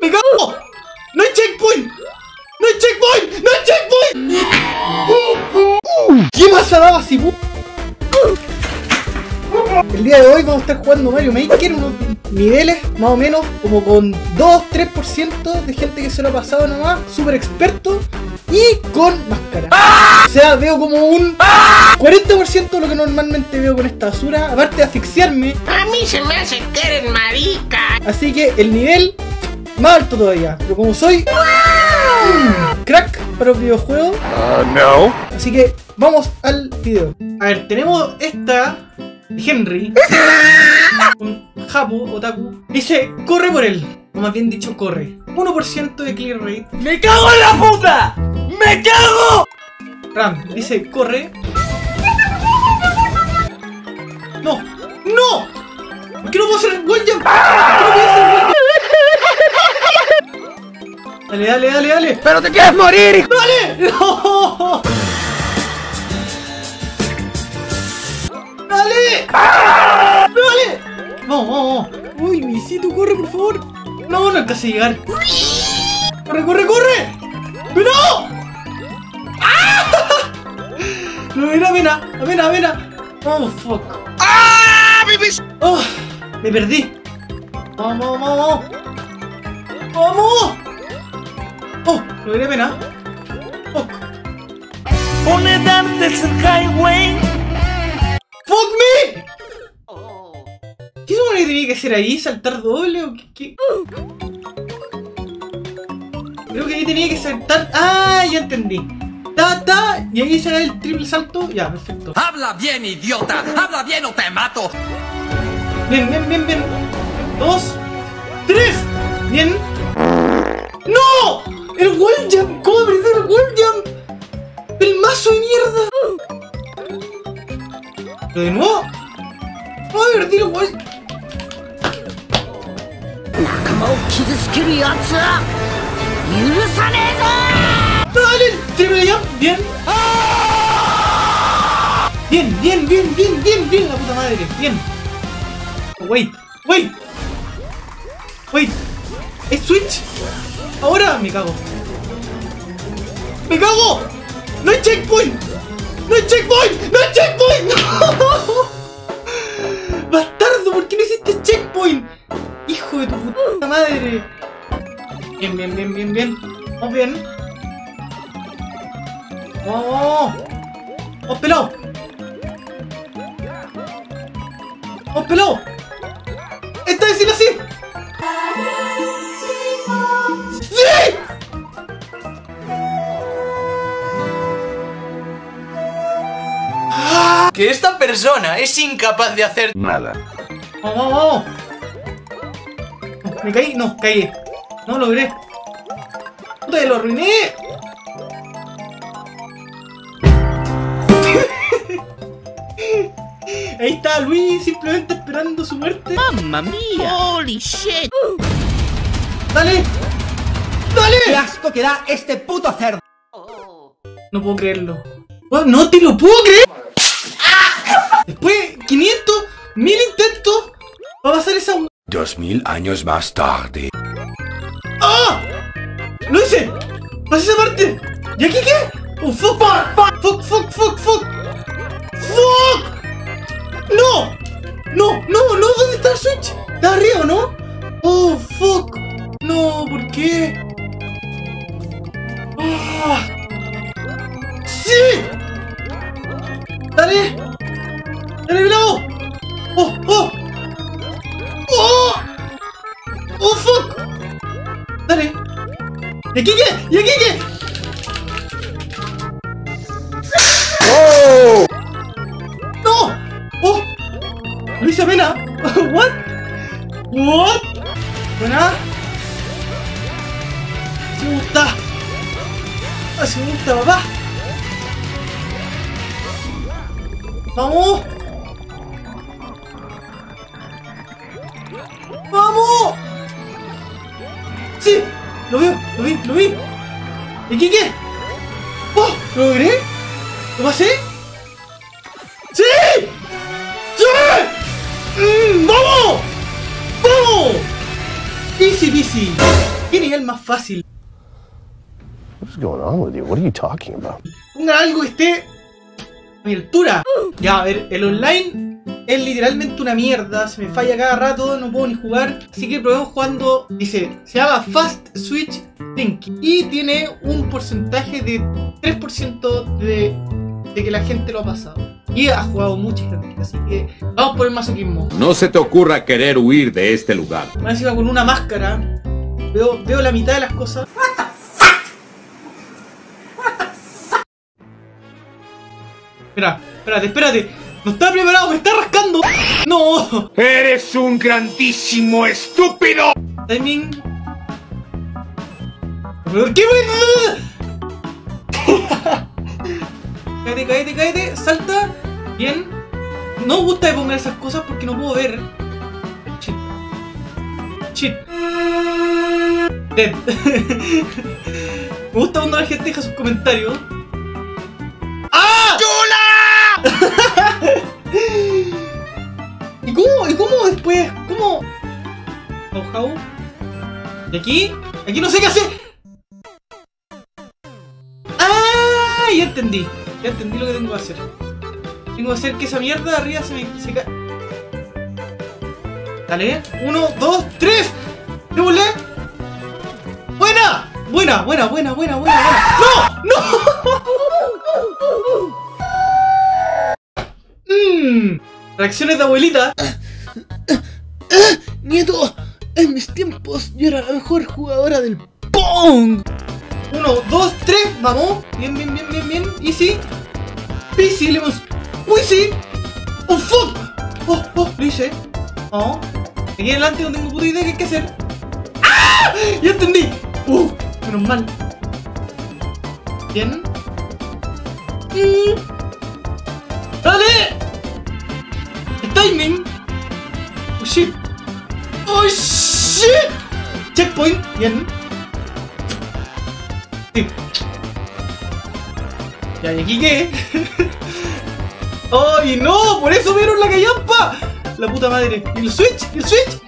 ¡Me cago! ¡No hay checkpoint! ¡No hay checkpoint! ¡No hay checkpoint! ¿Qué pasará si El día de hoy vamos a estar jugando Mario Maker unos niveles más o menos como con 2-3% de gente que se lo ha pasado nomás, súper experto y con máscara. O sea, veo como un 40% de lo que normalmente veo con esta basura, aparte de asfixiarme, A mí se me hace que eres marica. Así que el nivel más alto todavía. Pero como soy un crack para los videojuegos, no. así que vamos al video. A ver, tenemos esta de Henry, un japo, otaku. Dice, corre por él. O más bien dicho, corre. 1% de clear rate. ¡Me cago en la puta! ¡Me cago! Ram, dice, corre. No, no. ¿Por qué no puedo hacer wall jump? ¿Por qué no puedo hacer Dale, dale, dale. ¡Pero te quieres morir, hijo! ¡Dale! ¡No! ¡Dale! ¡Dale! Vamos, vamos, vamos. Uy, Luisito, corre, por favor. No, no alcancé a llegar. ¡Corre, corre, corre! ¡Pero no! ¡Ah! No, mira, mira, mira, mira. Oh, fuck. ¡Ah! ¡Mi bis- Oh, me perdí. Vamos, vamos, vamos. ¡Vamos! Oh, no vale pena. Fuck. Pone dantes el highway. ¡Fuck me! ¿Qué supone que tenía que hacer ahí? ¿Saltar doble o qué? qué? Creo que ahí tenía que saltar. ¡Ah! Ya entendí. Ta, ta, y ahí se da el triple salto. Ya, perfecto. Habla bien, idiota. Habla bien o te mato. Bien, bien, bien, bien. Dos, ¿Pero de nuevo? ¡No divertir, güey! ¡Dale! ¡Triple jump! ¡Bien! ¡Bien, bien, bien, bien, bien, bien! ¡La puta madre! ¡Bien! ¡Wait! ¡Wait! ¡Wait! ¿Es Switch? ¡Ahora! ¡Me cago! ¡Me cago! ¡No hay checkpoint! ¡No hay checkpoint! ¡No hay checkpoint! ¡No! ¡Bastardo! ¿Por qué no hiciste checkpoint? ¡Hijo de tu puta madre! Bien, bien, bien, bien, bien. Vamos bien. ¡Vamos! ¡Vamos, pelado! ¡Vamos, pelado! Que esta persona es incapaz de hacer. Nada. ¡Vamos, vamos, vamos! ¿Me caí? No, caí. No lo logré. ¡Puta, lo arruiné! Ahí está Luis simplemente esperando su muerte. ¡Mamma mía! Holy shit ¡Dale! ¡Dale! asco que da este puto cerdo! No puedo creerlo. Oh, ¡No te lo puedo creer! Después, 500, 1000 intentos, va a pasar esa... Dos mil años más tarde. ¡Ah! ¡Lo hice! ¡Pasé esa parte! ¿Y aquí qué? ¡Oh, fuck! ¡Fuck, fuck, fuck, fuck! ¡Fuck! ¡No! ¡No, no, no! ¿Dónde está el Switch? ¿Está arriba no? Dale. ¿Y aquí qué? ¿Y aquí qué? ¡No! ¡Oh! Lo hice apenas. ¿What? ¿What? Buena. Así me gusta. Así me gusta, papá. ¡Vamos! ¡Lo veo! ¡Lo vi! ¡Lo vi! ¿Y aquí qué? ¡Oh! ¿Lo logré? ¿Lo pasé? ¡Sí! ¡Sí! Mm, ¡Vamos! ¡Vamos! Easy peasy. ¿Qué nivel más fácil? What's going on with you? What are you talking about? Ponga algo que esté a mi altura. Ya, a ver, el online es literalmente una mierda. Se me falla cada rato, no puedo ni jugar. Así que probemos jugando. Dice, se llama Fast Switch Thinking. Y tiene un porcentaje de 3% de, de que la gente lo ha pasado. Y ha jugado mucha gente. Así que vamos por el masoquismo. No se te ocurra querer huir de este lugar. Más encima con una máscara. Veo, veo la mitad de las cosas. Espera, espérate, espérate. No está preparado, me está rascando. No. ¡Eres un grandísimo estúpido! Timing. ¿Pero qué Cállate, cállate, cállate. Salta. Bien. No me gusta de poner esas cosas porque no puedo ver. Shit. Shit. Dead. me gusta cuando la gente deja sus comentarios. ¿Y cómo? ¿Y cómo después? ¿Cómo? How, how? ¿Y aquí? Aquí no sé qué hacer. ¡Ah! Ya entendí. Ya entendí lo que tengo que hacer. Tengo que hacer que esa mierda de arriba se me se ca... Dale. Uno, dos, tres. ¡Démosle! ¡Buena! Buena, buena, buena, buena, buena, buena. ¡No! ¡No! Reacciones de abuelita. Nieto, en mis tiempos yo era la mejor jugadora del Pong. Uno, dos, tres, vamos. Bien, bien, bien, bien, bien. Easy. Peasy, le hemos. ¡Uy, sí! ¡Oh, fuck! ¡Oh, oh! Lo hice. Oh. Aquí adelante no tengo puta idea de qué hay que hacer. ¡Ah! ¡Ya entendí! ¡Uh! Menos mal. Bien. Mm. ¡Dale! Timing. Oh shit. Oh shit. Checkpoint. Sí. Ya, ¿y aquí qué? ¡Ay, no! ¡Por eso vieron la callampa! La puta madre. ¿Y el switch? ¿Y el switch?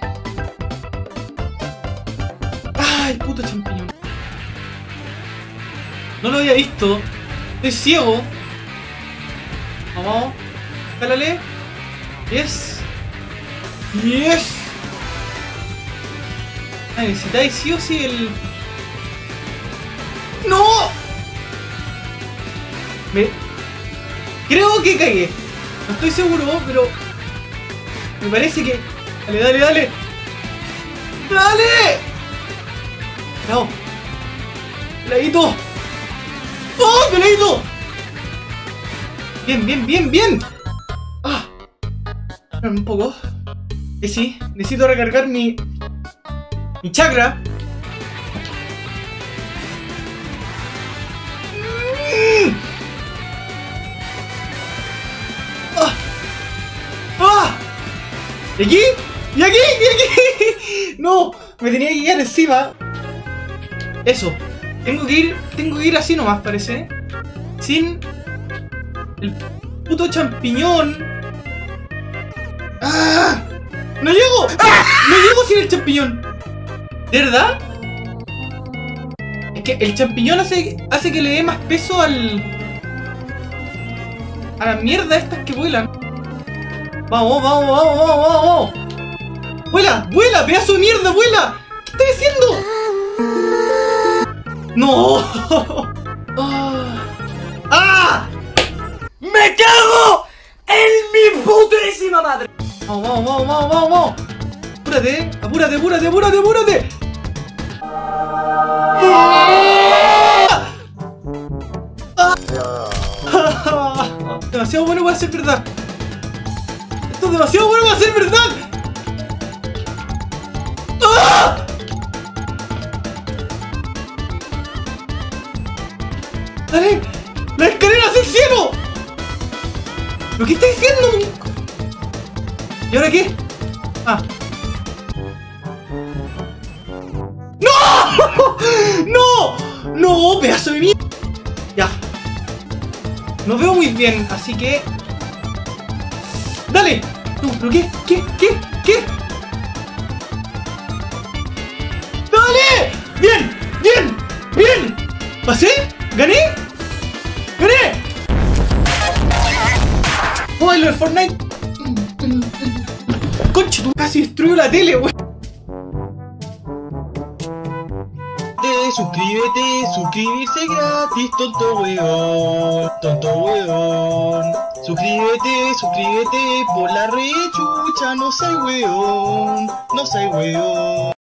¡Ay, puto champiñón! No lo había visto. Estoy ciego. Vamos. Cálale. Yes. Yes. Ah, necesitáis sí o sí el... ¡No! Me... Creo que cagué. No estoy seguro, pero... Me parece que... Dale, dale, dale. ¡Dale! No. Peladito. ¡Oh, peladito! Bien, bien, bien, bien. Un poco. Y sí, necesito recargar mi... Mi chakra. ¡Ah! ¡Ah! ¿Y aquí? ¿Y aquí? ¿Y aquí? ¡No! Me tenía que guiar encima. Eso. Tengo que ir. Tengo que ir así nomás, parece. Sin. El puto champiñón. ¡No llego! ¡Ah! ¡No llego sin el champiñón! ¿De verdad? Es que el champiñón hace, hace que le dé más peso al. a la mierda estas que vuelan. Vamos, vamos, vamos, vamos, vamos, vamos. ¡Vuela! ¡Vuela! ¡Pedazo de mierda! ¡Vuela! ¿Qué estás haciendo? ¡No! ¡Ah! ¡Ah! ¡Me cago en mi putísima madre! Vamos, vamos, vamos, vamos, vamos, vamos. Apúrate, apúrate, apúrate, apúrate, apúrate. Ah. Demasiado bueno para ser verdad. Esto es demasiado bueno para ser verdad. ¡Ah! ¡Dale! ¡La escalera hacia el cielo! ¿Lo que está diciendo? ¿Y ahora qué? Ah. ¡No! ¡No! ¡No! ¡Pedazo de mierda! Ya. No veo muy bien, así que... ¡Dale! No, ¿pero qué? ¿Qué? ¿Qué? ¿Qué? ¡Dale! ¡Bien! ¡Bien! ¡Bien! ¿Pasé? ¿Gané? ¡Gané! ¡Spoiler Fortnite! Tú casi destruyó la tele, weón. Suscríbete, suscribirse gratis, tonto weón, tonto weón. Suscríbete, suscríbete por la rechucha, no soy weón, no soy weón.